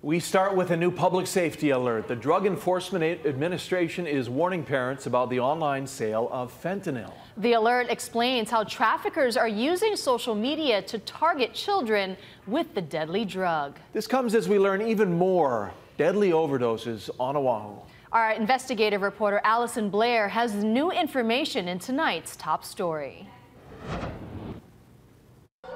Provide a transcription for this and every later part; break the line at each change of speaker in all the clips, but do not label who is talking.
We start with a new public safety alert. The Drug Enforcement Administration is warning parents about the online sale of fentanyl.
The alert explains how traffickers are using social media to target children with the deadly drug.
This comes as we learn even more deadly overdoses on Oahu.
Our investigative reporter Allison Blair has new information in tonight's top story.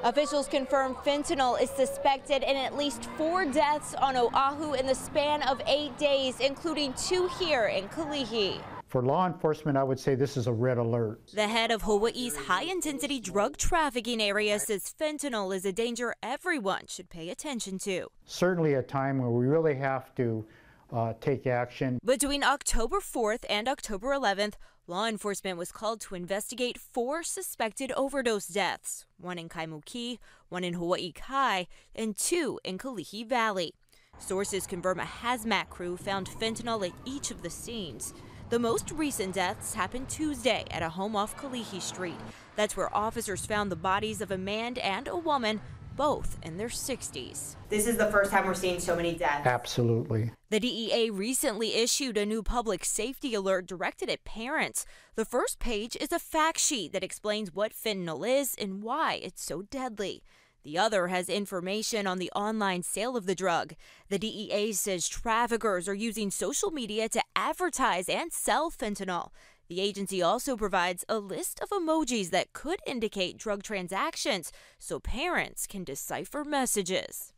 Officials confirm fentanyl is suspected in at least four deaths on Oahu in the span of eight days, including two here in Kalihi.
For law enforcement, I would say this is a red alert.
The head of Hawaii's high intensity drug trafficking area says fentanyl is a danger everyone should pay attention to.
Certainly a time where we really have to uh, take action.
Between October 4th and October 11th, law enforcement was called to investigate four suspected overdose deaths one in Kaimuki, one in Hawaii Kai, and two in Kalihi Valley. Sources confirm a hazmat crew found fentanyl at each of the scenes. The most recent deaths happened Tuesday at a home off Kalihi Street. That's where officers found the bodies of a man and a woman both in their 60s.
This is the first time we're seeing so many deaths.
Absolutely.
The DEA recently issued a new public safety alert directed at parents. The first page is a fact sheet that explains what fentanyl is and why it's so deadly. The other has information on the online sale of the drug. The DEA says traffickers are using social media to advertise and sell fentanyl. The agency also provides a list of emojis that could indicate drug transactions so parents can decipher messages.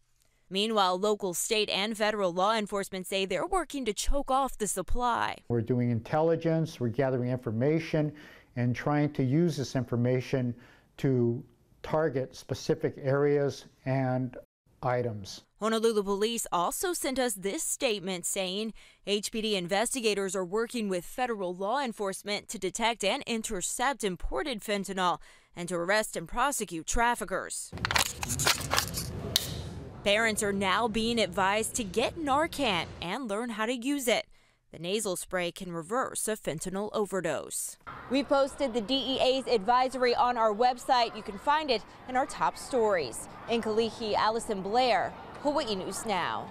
Meanwhile, local, state, and federal law enforcement say they're working to choke off the supply.
We're doing intelligence, we're gathering information, and trying to use this information to target specific areas and items.
Honolulu police also sent us this statement saying HPD investigators are working with federal law enforcement to detect and intercept imported fentanyl and to arrest and prosecute traffickers. Parents are now being advised to get Narcan and learn how to use it. The nasal spray can reverse a fentanyl overdose. We posted the DEA's advisory on our website. You can find it in our top stories. In Kalihi, Allison Blair, Hawaii News Now.